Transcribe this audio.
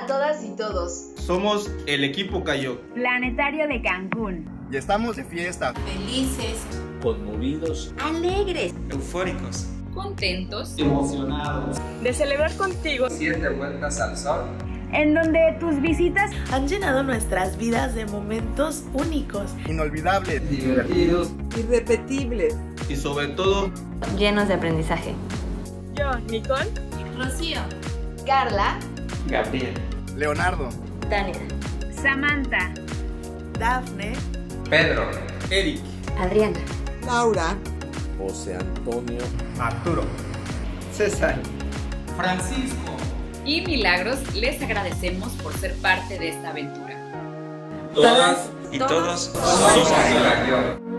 a todas y todos. Somos el equipo Cayo. Planetario de Cancún. Y estamos de fiesta. Felices. Conmovidos. Alegres. Eufóricos. Contentos. Emocionados. De celebrar contigo. Siete vueltas al sol. En donde tus visitas han llenado nuestras vidas de momentos únicos, inolvidables, divertidos, irrepetibles y sobre todo llenos de aprendizaje. Yo, Nicole, Rocío, Carla, Gabriel, Leonardo, Tania, Samantha, Dafne, Pedro, Eric, Adriana, Laura, José Antonio, Arturo, César, Francisco. Y Milagros les agradecemos por ser parte de esta aventura. Todas y todos somos Milagros.